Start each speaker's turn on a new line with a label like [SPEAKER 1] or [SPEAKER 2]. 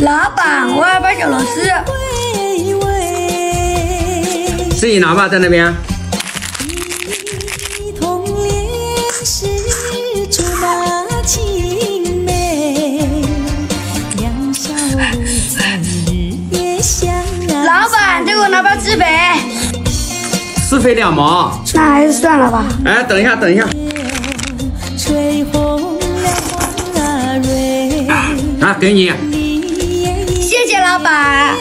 [SPEAKER 1] 老板，我要包小螺丝。
[SPEAKER 2] 自己拿吧，在那边。
[SPEAKER 1] 老板，这个自。
[SPEAKER 2] 费两毛。
[SPEAKER 1] 那还是算了吧。
[SPEAKER 2] 哎，等一下，等一下。啊，给你。
[SPEAKER 1] 谢谢老板。